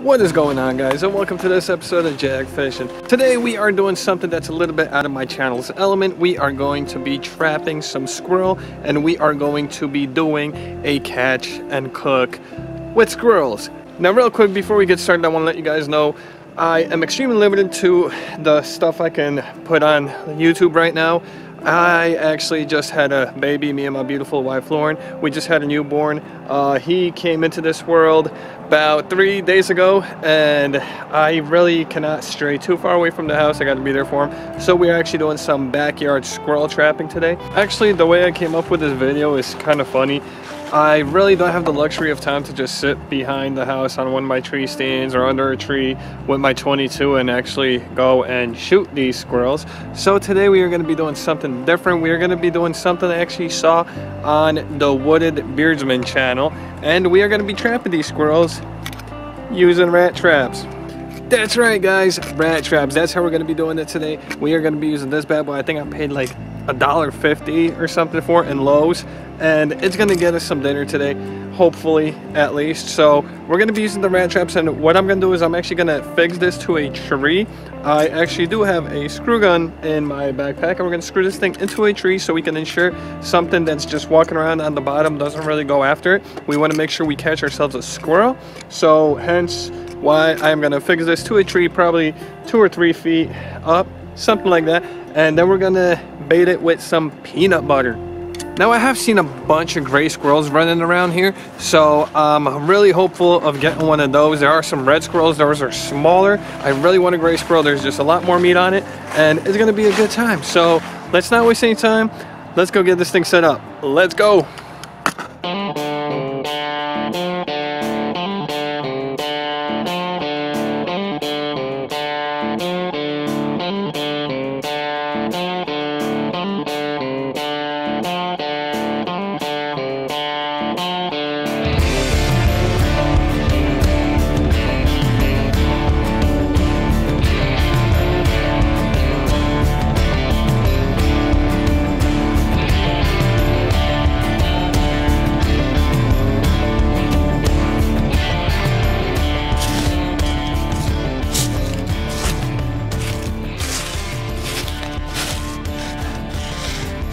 What is going on guys and welcome to this episode of Jag Fishing. Today we are doing something that's a little bit out of my channel's element. We are going to be trapping some squirrel and we are going to be doing a catch and cook with squirrels. Now real quick before we get started I want to let you guys know I am extremely limited to the stuff I can put on YouTube right now. I actually just had a baby, me and my beautiful wife Lauren. We just had a newborn. Uh, he came into this world about three days ago and I really cannot stray too far away from the house. I got to be there for him. So we're actually doing some backyard squirrel trapping today. Actually, the way I came up with this video is kind of funny. I really don't have the luxury of time to just sit behind the house on one of my tree stands or under a tree with my 22 and actually go and shoot these squirrels. So today we are going to be doing something different. We are going to be doing something I actually saw on the Wooded Beardsman channel and we are going to be trapping these squirrels using rat traps. That's right guys, rat traps. That's how we're going to be doing it today. We are going to be using this bad boy. I think I paid like a dollar fifty or something for in Lowe's and it's gonna get us some dinner today hopefully at least. So we're gonna be using the rat traps and what I'm gonna do is I'm actually gonna fix this to a tree. I actually do have a screw gun in my backpack and we're gonna screw this thing into a tree so we can ensure something that's just walking around on the bottom doesn't really go after it. We want to make sure we catch ourselves a squirrel. So hence why I'm gonna fix this to a tree probably two or three feet up something like that. And then we're gonna bait it with some peanut butter now I have seen a bunch of gray squirrels running around here, so um, I'm really hopeful of getting one of those. There are some red squirrels, those are smaller. I really want a gray squirrel, there's just a lot more meat on it, and it's gonna be a good time. So let's not waste any time, let's go get this thing set up. Let's go.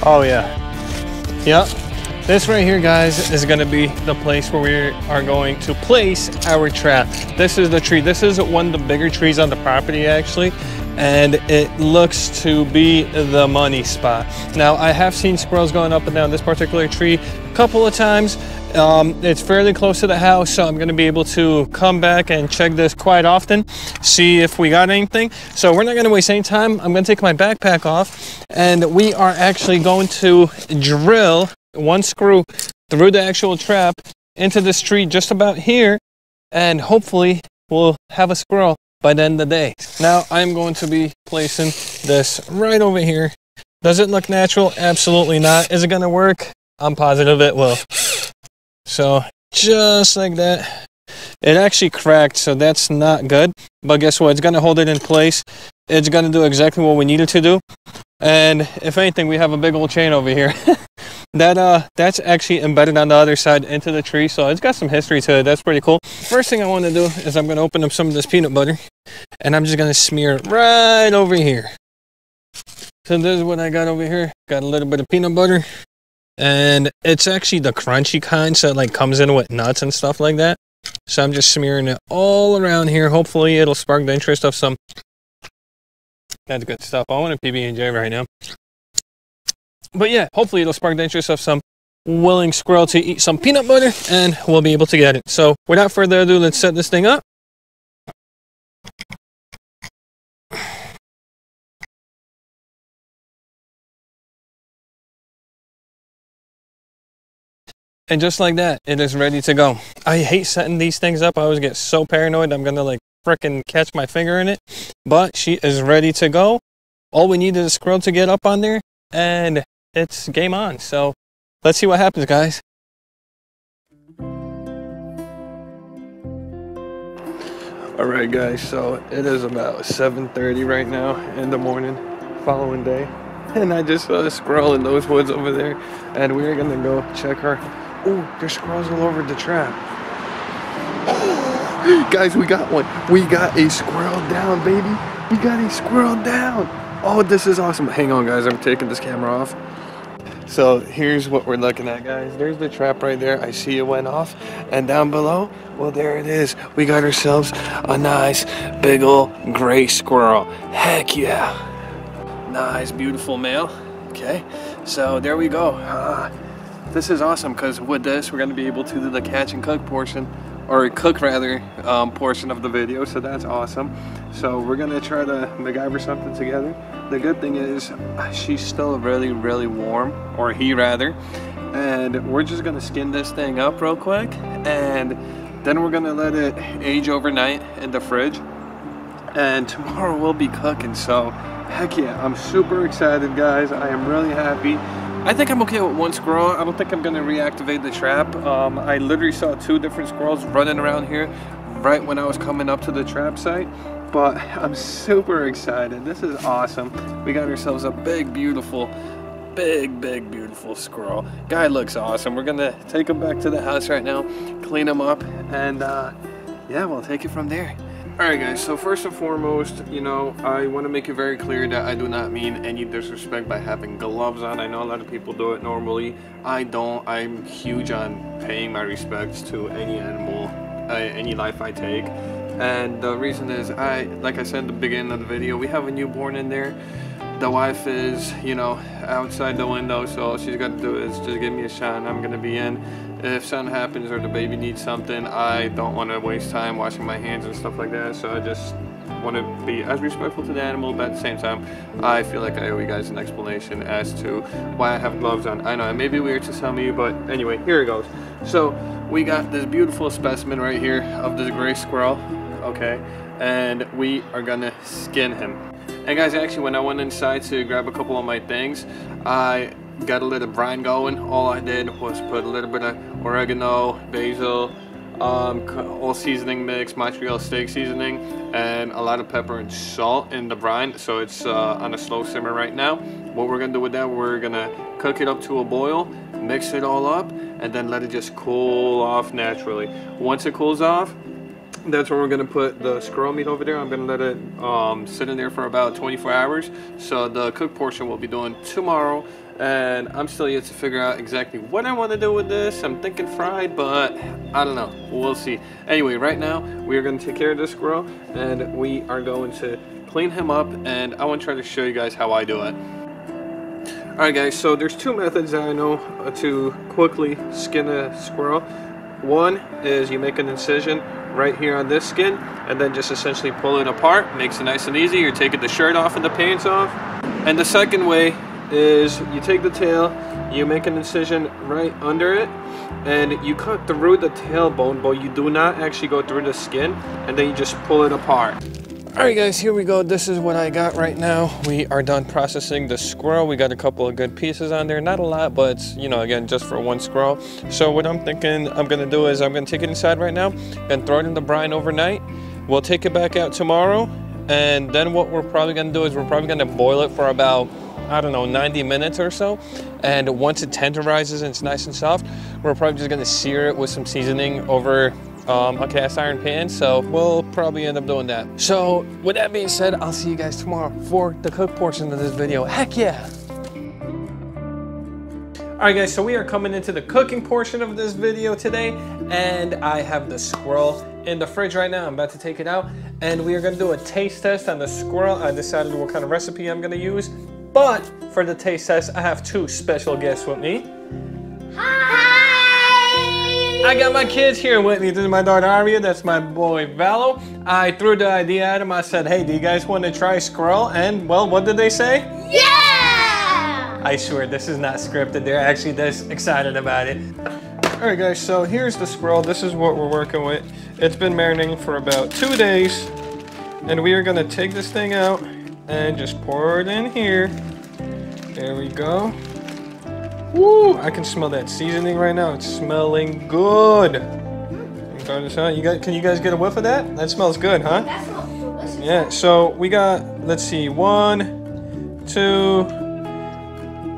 Oh yeah. Yep. This right here, guys, is gonna be the place where we are going to place our trap. This is the tree. This is one of the bigger trees on the property, actually, and it looks to be the money spot. Now, I have seen squirrels going up and down this particular tree a couple of times, um, it's fairly close to the house, so I'm going to be able to come back and check this quite often, see if we got anything. So we're not going to waste any time. I'm going to take my backpack off, and we are actually going to drill one screw through the actual trap into this tree just about here, and hopefully we'll have a squirrel by the end of the day. Now I'm going to be placing this right over here. Does it look natural? Absolutely not. Is it going to work? I'm positive it will. So just like that. It actually cracked, so that's not good. But guess what? It's going to hold it in place. It's going to do exactly what we needed to do. And if anything, we have a big old chain over here. that uh, That's actually embedded on the other side into the tree, so it's got some history to it. That's pretty cool. First thing I want to do is I'm going to open up some of this peanut butter. And I'm just going to smear it right over here. So this is what I got over here. Got a little bit of peanut butter and it's actually the crunchy kind so it like comes in with nuts and stuff like that. So i'm just smearing it all around here. Hopefully it'll spark the interest of some that's good stuff. I want a pb&j right now. But yeah hopefully it'll spark the interest of some willing squirrel to eat some peanut butter and we'll be able to get it. So without further ado let's set this thing up And just like that, it is ready to go. I hate setting these things up. I always get so paranoid I'm gonna like freaking catch my finger in it. But she is ready to go. All we need is a squirrel to get up on there and it's game on. So let's see what happens, guys. All right, guys, so it is about 7.30 right now in the morning, following day. And I just saw a squirrel in those woods over there, and we're gonna go check her Oh, there's squirrels all over the trap. Guys, we got one. We got a squirrel down, baby. We got a squirrel down. Oh, this is awesome. Hang on, guys. I'm taking this camera off. So here's what we're looking at, guys. There's the trap right there. I see it went off. And down below, well, there it is. We got ourselves a nice big ol' gray squirrel. Heck yeah. Nice, beautiful male. Okay, so there we go. Uh, this is awesome because with this, we're going to be able to do the catch and cook portion or cook rather um, portion of the video so that's awesome. So we're gonna try to MacGyver something together. The good thing is she's still really really warm or he rather. And we're just gonna skin this thing up real quick and then we're gonna let it age overnight in the fridge. And tomorrow we'll be cooking so heck yeah. I'm super excited guys. I am really happy I think I'm okay with one squirrel. I don't think I'm gonna reactivate the trap. Um, I literally saw two different squirrels running around here right when I was coming up to the trap site. But I'm super excited. This is awesome. We got ourselves a big, beautiful, big, big, beautiful squirrel. Guy looks awesome. We're gonna take him back to the house right now, clean him up, and uh, yeah, we'll take it from there. Alright guys, so first and foremost, you know, I want to make it very clear that I do not mean any disrespect by having gloves on. I know a lot of people do it normally. I don't. I'm huge on paying my respects to any animal, uh, any life I take. And the reason is, I, like I said in the beginning of the video, we have a newborn in there. The wife is, you know, outside the window, so all she's got to do is just give me a shot and I'm going to be in if something happens or the baby needs something, I don't want to waste time washing my hands and stuff like that. So I just want to be as respectful to the animal, but at the same time, I feel like I owe you guys an explanation as to why I have gloves on. I know it may be weird to some of you, but anyway, here it goes. So we got this beautiful specimen right here of this gray squirrel, okay, and we are gonna skin him. And guys, actually, when I went inside to grab a couple of my things, I got a little brine going. All I did was put a little bit of oregano, basil, um, all seasoning mix, Montreal steak seasoning, and a lot of pepper and salt in the brine. So it's uh, on a slow simmer right now. What we're gonna do with that, we're gonna cook it up to a boil, mix it all up, and then let it just cool off naturally. Once it cools off, that's where we're gonna put the squirrel meat over there. I'm gonna let it um, sit in there for about 24 hours. So the cooked portion we'll be doing tomorrow and I'm still yet to figure out exactly what I want to do with this. I'm thinking fried, but I don't know. We'll see. Anyway, right now we are to take care of this squirrel and we are going to clean him up and I want to try to show you guys how I do it. Alright guys, so there's two methods that I know to quickly skin a squirrel. One is you make an incision right here on this skin and then just essentially pull it apart. Makes it nice and easy. You're taking the shirt off and the pants off. And the second way is you take the tail, you make an incision right under it, and you cut through the tailbone, but you do not actually go through the skin, and then you just pull it apart. Alright guys, here we go. This is what I got right now. We are done processing the squirrel. We got a couple of good pieces on there. Not a lot, but you know, again, just for one squirrel. So what I'm thinking I'm to do is I'm to take it inside right now and throw it in the brine overnight. We'll take it back out tomorrow. And then what we're probably to do is we're probably to boil it for about I don't know, 90 minutes or so. And once it tenderizes and it's nice and soft, we're probably just gonna sear it with some seasoning over um, a cast iron pan. So we'll probably end up doing that. So with that being said, I'll see you guys tomorrow for the cook portion of this video. Heck yeah. All right guys, so we are coming into the cooking portion of this video today and I have the squirrel in the fridge right now. I'm about to take it out and we are gonna do a taste test on the squirrel. I decided what kind of recipe I'm gonna use but for the taste test, I have two special guests with me. Hi! I got my kids here with me. This is my daughter Aria. That's my boy Valo. I threw the idea at him. I said, hey, do you guys want to try squirrel? And, well, what did they say? Yeah! I swear, this is not scripted. They're actually this excited about it. All right, guys, so here's the squirrel. This is what we're working with. It's been marinating for about two days. And we are going to take this thing out and just pour it in here. There we go. Woo! I can smell that seasoning right now. It's smelling good. You guys, can you guys get a whiff of that? That smells good, huh? That smells delicious. Yeah, so we got, let's see, one, two,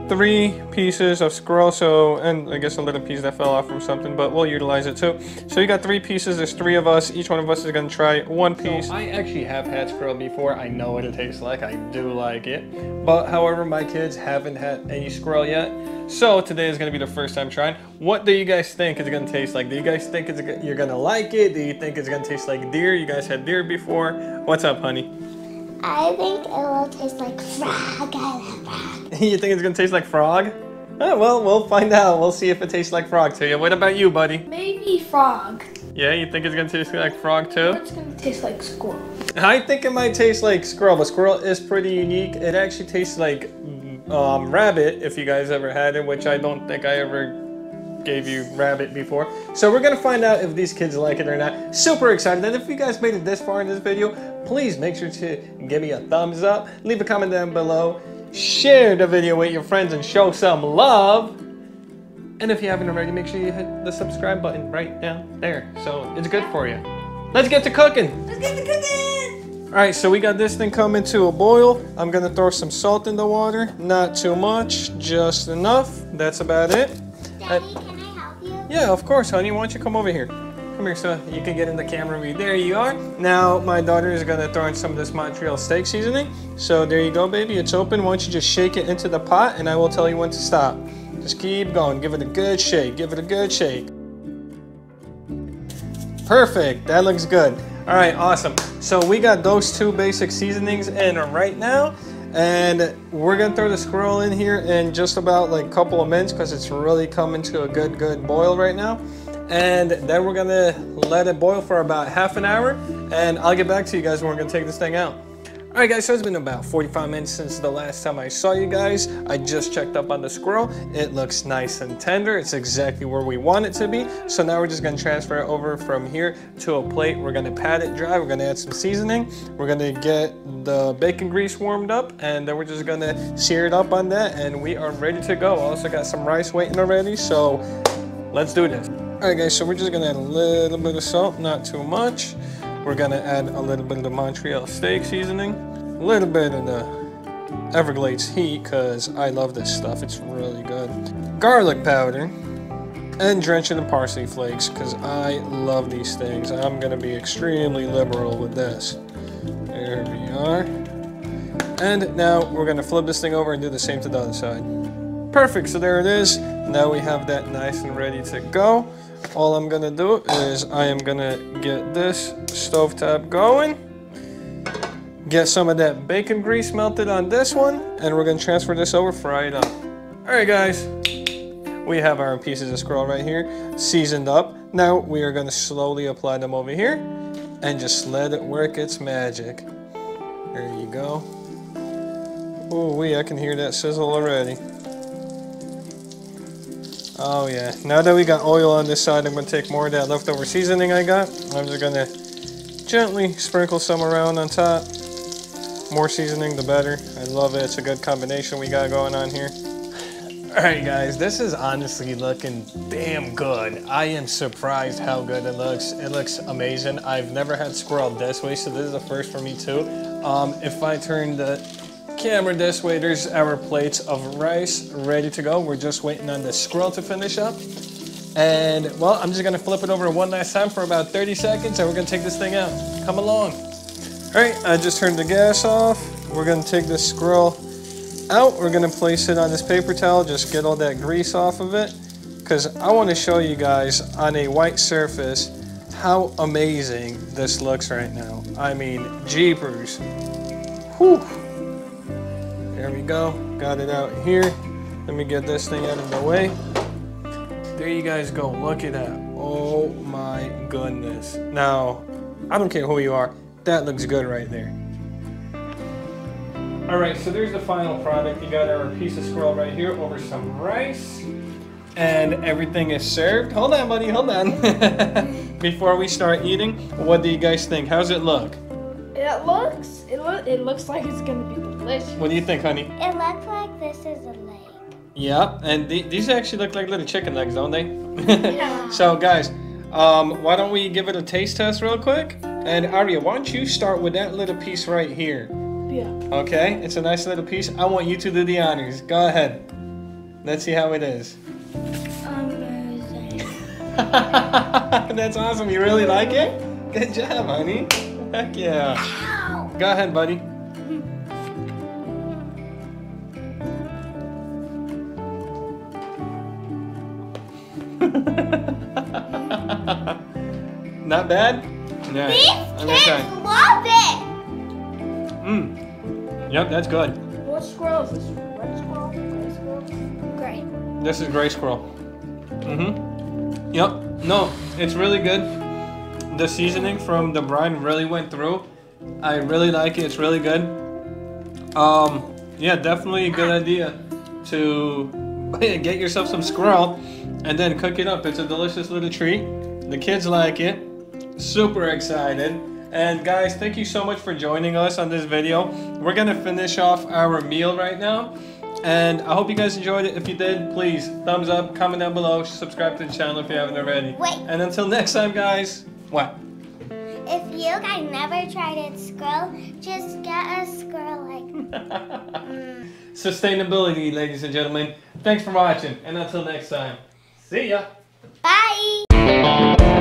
three pieces of squirrel, so, and I guess a little piece that fell off from something, but we'll utilize it too. So you got three pieces, there's three of us, each one of us is gonna try one piece. I actually have had squirrel before, I know what it tastes like, I do like it. But however, my kids haven't had any squirrel yet. So today is gonna be the first time trying. What do you guys think it's gonna taste like? Do you guys think it's you're gonna like it? Do you think it's gonna taste like deer? You guys had deer before. What's up, honey? I think it will taste like frog. I love frog. you think it's gonna taste like frog? Oh, well, we'll find out. We'll see if it tastes like frog to you. What about you, buddy? Maybe frog. Yeah, you think it's gonna taste like frog too? It's gonna taste like squirrel. I think it might taste like squirrel, but squirrel is pretty unique. It actually tastes like um, rabbit, if you guys ever had it, which I don't think I ever gave you rabbit before. So we're gonna find out if these kids like it or not. Super excited. And if you guys made it this far in this video, please make sure to give me a thumbs up, leave a comment down below, share the video with your friends and show some love. And if you haven't already, make sure you hit the subscribe button right down there. So it's good for you. Let's get to cooking. Let's get to cooking! All right, so we got this thing coming to a boil. I'm gonna throw some salt in the water. Not too much, just enough. That's about it. Daddy, Yeah, of course, honey. Why don't you come over here? Come here so you can get in the camera view. There you are. Now my daughter is gonna throw in some of this Montreal steak seasoning. So there you go, baby. It's open. Why don't you just shake it into the pot and I will tell you when to stop. Just keep going. Give it a good shake. Give it a good shake. Perfect. That looks good. All right, awesome. So we got those two basic seasonings in right now. And we're gonna throw the squirrel in here in just about like a couple of minutes because it's really coming to a good, good boil right now. And then we're gonna let it boil for about half an hour and I'll get back to you guys when we're gonna take this thing out. All right guys, so it's been about 45 minutes since the last time I saw you guys. I just checked up on the squirrel. It looks nice and tender. It's exactly where we want it to be. So now we're just gonna transfer it over from here to a plate. We're gonna pat it dry. We're gonna add some seasoning. We're gonna get the bacon grease warmed up and then we're just gonna sear it up on that and we are ready to go. Also got some rice waiting already, so let's do this. All right guys, so we're just gonna add a little bit of salt, not too much. We're gonna add a little bit of the Montreal steak seasoning, a little bit of the Everglades heat, cause I love this stuff, it's really good. Garlic powder, and drench it in parsley flakes, cause I love these things. I'm gonna be extremely liberal with this. There we are. And now we're gonna flip this thing over and do the same to the other side. Perfect, so there it is. Now we have that nice and ready to go. All I'm gonna do is I am gonna get this stovetop going. Get some of that bacon grease melted on this one, and we're gonna transfer this over, fry it up. All right, guys. We have our pieces of squirrel right here, seasoned up. Now we are gonna slowly apply them over here, and just let it work its magic. There you go. Oh, wee, I can hear that sizzle already. Oh yeah, now that we got oil on this side, I'm gonna take more of that leftover seasoning I got. I'm just gonna gently sprinkle some around on top. More seasoning, the better. I love it, it's a good combination we got going on here. All right guys, this is honestly looking damn good. I am surprised how good it looks. It looks amazing. I've never had squirrel this way, so this is a first for me too. Um, if I turn the camera this way, there's our plates of rice ready to go. We're just waiting on the squirrel to finish up. And well, I'm just gonna flip it over one last time for about 30 seconds and we're gonna take this thing out. Come along. All right, I just turned the gas off. We're gonna take this squirrel out. We're gonna place it on this paper towel, just get all that grease off of it. Cause I wanna show you guys on a white surface how amazing this looks right now. I mean, jeepers. Whew. Go. Got it out here. Let me get this thing out of the way. There you guys go. Look at that. Oh my goodness. Now, I don't care who you are. That looks good right there. All right, so there's the final product. You got our piece of squirrel right here over some rice. And everything is served. Hold on, buddy, hold on. Before we start eating, what do you guys think? How's it look? It looks, it, lo- it looks like it's gonna be delicious. What do you think, honey? It looks like this is a lake. Yeah, and the- these actually look like little chicken legs, don't they? Yeah. so, guys, um, why don't we give it a taste test real quick? And Aria, why don't you start with that little piece right here? Yeah. Okay, it's a nice little piece. I want you to do the honors. Go ahead. Let's see how it is. Amazing. That's awesome. You really like it? Good job, honey. Heck yeah. Ow. Go ahead, buddy. Not bad? Yeah. These Let me kids try. love it. Mm. Yep, that's good. What squirrel is this? Red squirrel? Gray squirrel? Great. This is gray squirrel. Mm-hmm. Yep. No, it's really good. The seasoning from the brine really went through. I really like it. It's really good. Um, yeah, definitely a good idea to get yourself some squirrel and then cook it up. It's a delicious little treat. The kids like it. Super excited. And guys, thank you so much for joining us on this video. We're gonna finish off our meal right now. And I hope you guys enjoyed it. If you did, please thumbs up, comment down below, subscribe to the channel if you haven't already. Wait. And until next time, guys, what? If you guys never tried it, squirrel, just get a squirrel like. Mm. Sustainability, ladies and gentlemen. Thanks for watching. And until next time, see ya. Bye.